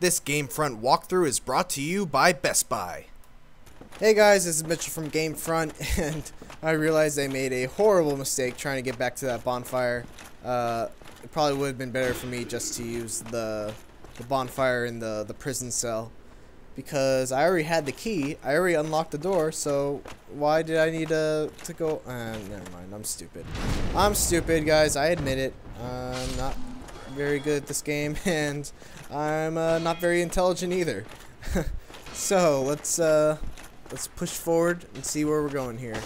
This Gamefront walkthrough is brought to you by Best Buy. Hey guys, this is Mitchell from Gamefront, and I realized I made a horrible mistake trying to get back to that bonfire. Uh, it probably would have been better for me just to use the, the bonfire in the, the prison cell. Because I already had the key, I already unlocked the door, so why did I need to, to go? Uh, never mind, I'm stupid. I'm stupid, guys, I admit it. I'm not very good at this game, and I'm uh, not very intelligent either. so let's uh, let's push forward and see where we're going here.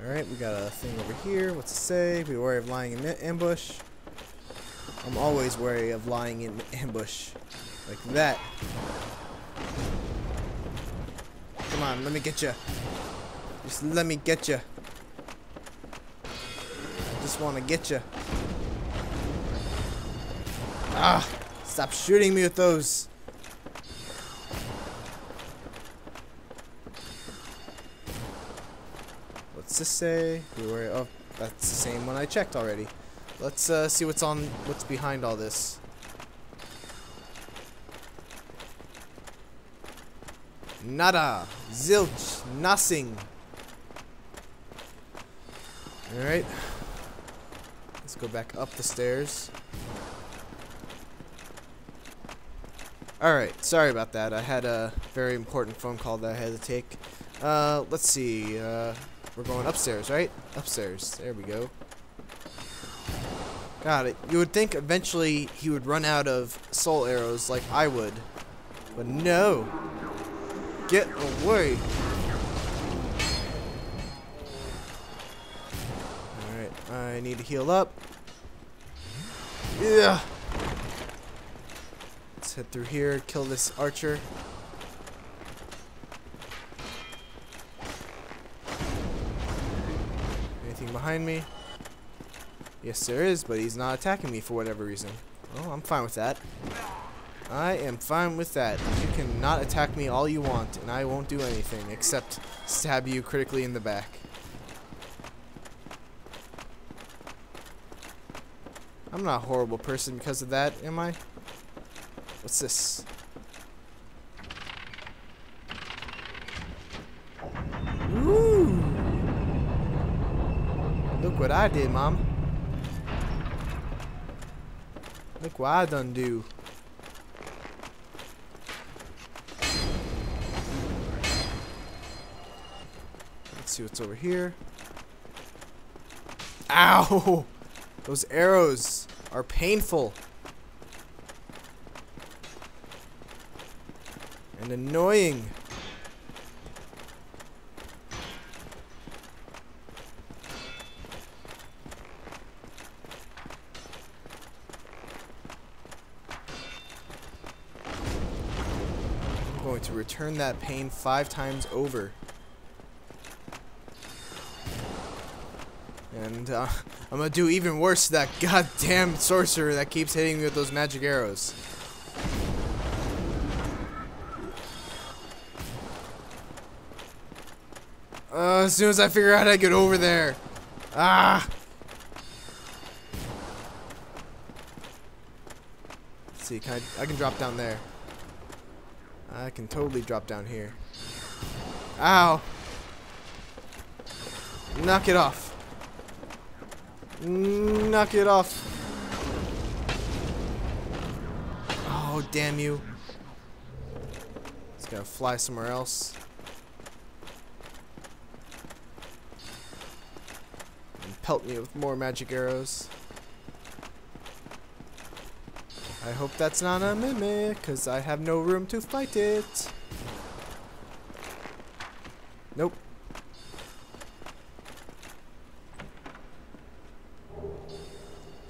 All right, we got a thing over here. What's it say? Be wary of lying in ambush. I'm always wary of lying in ambush, like that. Come on, let me get you. Just let me get you. Just want to get you. Ah! Stop shooting me with those! What's this say? Beware. Oh, that's the same one I checked already. Let's uh, see what's on, what's behind all this. Nada. Zilch. Nothing. Alright. Let's go back up the stairs. Alright, sorry about that. I had a very important phone call that I had to take. Uh, let's see. Uh, we're going upstairs, right? Upstairs. There we go. Got it. You would think eventually he would run out of soul arrows like I would. But no. Get away. I need to heal up. Yeah Let's head through here, kill this archer. Anything behind me? Yes, there is, but he's not attacking me for whatever reason. Oh, I'm fine with that. I am fine with that. You can not attack me all you want, and I won't do anything except stab you critically in the back. I'm not a horrible person because of that, am I? What's this? Ooh! Look what I did, Mom. Look what I done do. Let's see what's over here. Ow! Those arrows are painful. and annoying. I'm going to return that pain five times over. And uh, I'm gonna do even worse to that goddamn sorcerer that keeps hitting me with those magic arrows. Uh, as soon as I figure out how to get over there. Ah! Let's see, can I, I can drop down there. I can totally drop down here. Ow! Knock it off. Knock it off. Oh, damn you. It's gotta fly somewhere else. And pelt me with more magic arrows. I hope that's not a mimic, because I have no room to fight it. Nope.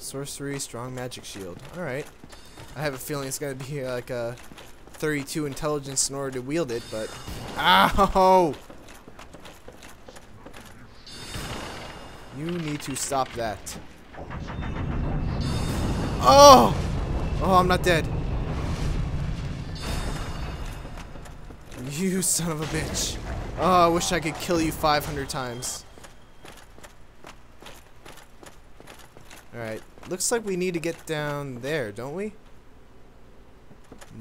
Sorcery, strong magic shield. Alright. I have a feeling it's going to be like a 32 intelligence in order to wield it, but... Ow! You need to stop that. Oh! Oh, I'm not dead. You son of a bitch. Oh, I wish I could kill you 500 times. Alright. Looks like we need to get down there, don't we?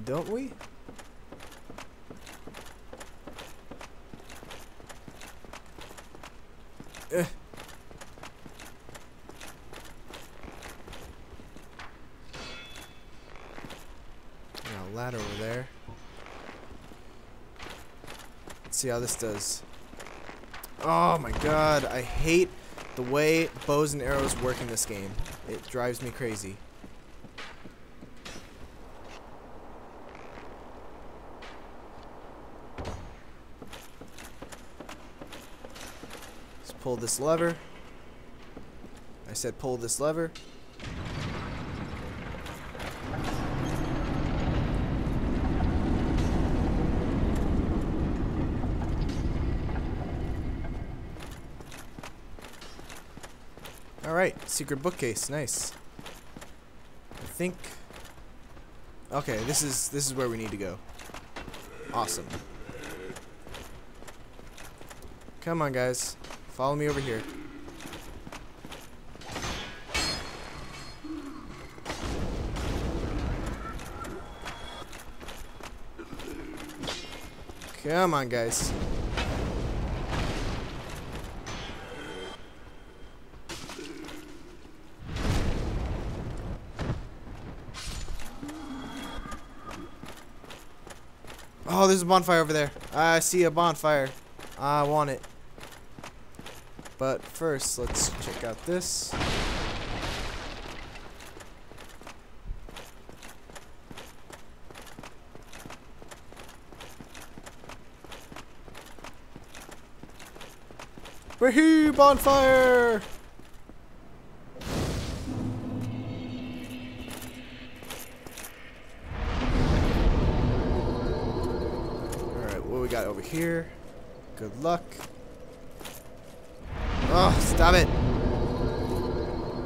Don't we? Got a ladder over there. Let's see how this does. Oh my god, I hate the way bows and arrows work in this game. It drives me crazy. Let's pull this lever. I said pull this lever. Alright, secret bookcase, nice. I think Okay, this is this is where we need to go. Awesome. Come on guys. Follow me over here. Come on guys. Oh, there's a bonfire over there. I see a bonfire. I want it. But first, let's check out this. Woohoo! Bonfire! We got over here? Good luck. Oh, stop it.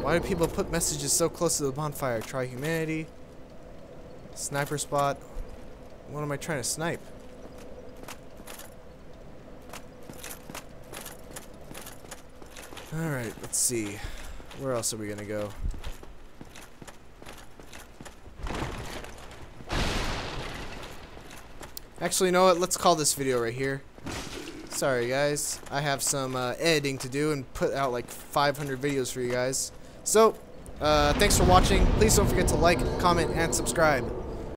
Why do people put messages so close to the bonfire? Try humanity. Sniper spot. What am I trying to snipe? Alright, let's see. Where else are we gonna go? Actually, you know what? Let's call this video right here. Sorry, guys. I have some uh, editing to do and put out like 500 videos for you guys. So, uh, thanks for watching. Please don't forget to like, comment, and subscribe.